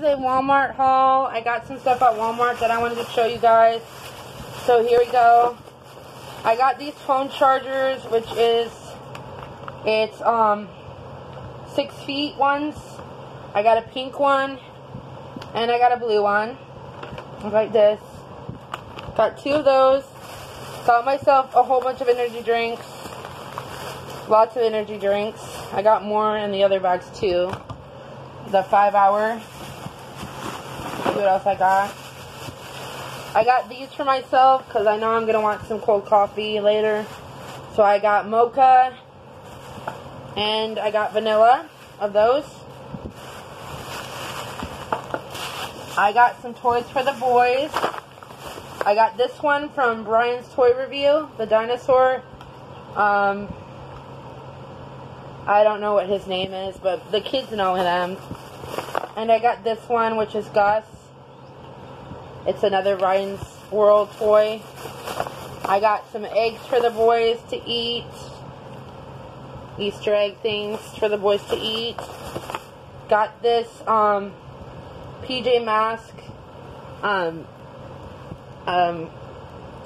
is a Walmart haul. I got some stuff at Walmart that I wanted to show you guys. So here we go. I got these phone chargers, which is, it's um, six feet ones. I got a pink one, and I got a blue one, like this. Got two of those. Got myself a whole bunch of energy drinks. Lots of energy drinks. I got more in the other bags too. The five hour. What else I got. I got these for myself because I know I'm going to want some cold coffee later. So I got mocha and I got vanilla of those. I got some toys for the boys. I got this one from Ryan's Toy Review, the dinosaur. Um, I don't know what his name is, but the kids know him. And I got this one, which is Gus. It's another Ryan's World toy. I got some eggs for the boys to eat. Easter egg things for the boys to eat. Got this um, PJ Mask um, um,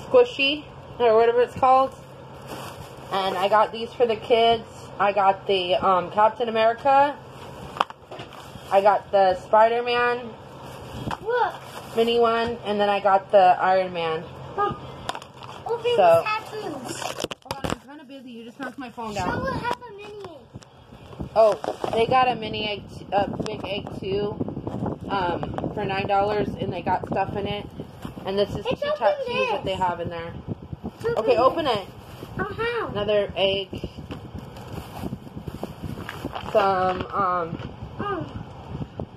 squishy or whatever it's called. And I got these for the kids. I got the um, Captain America. I got the Spider-Man mini one, and then I got the Iron Man. Open So- tattoos. Hold on, I'm kind of busy. You just knocked my phone Show down. what have a mini egg. Oh, they got a mini egg, a big egg too, um, for nine dollars, and they got stuff in it. And this is It's two open tattoos this. that they have in there. Open Okay, it. open it. Oh, how? Another egg. Some um, Oh.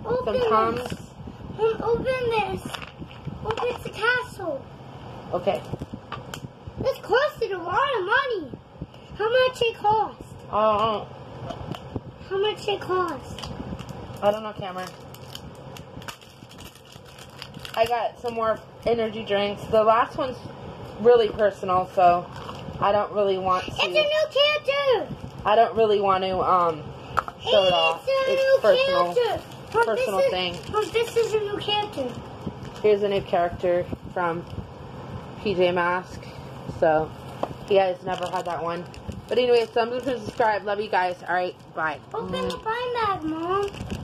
some Open tums. Um, open this. Open the castle. Okay. This costed a lot of money. How much it cost? Oh, How much it cost? I don't know, Cameron. I got some more energy drinks. The last one's really personal, so I don't really want to. It's a new character. I don't really want to um show it off. It's a It's new personal. character. Oh, personal is, thing. Oh, this is a new character. Here's a new character from PJ Mask. So he has never had that one. But anyway, so I'm going to subscribe. Love you guys. All right, bye. Open the blind bag, Mom.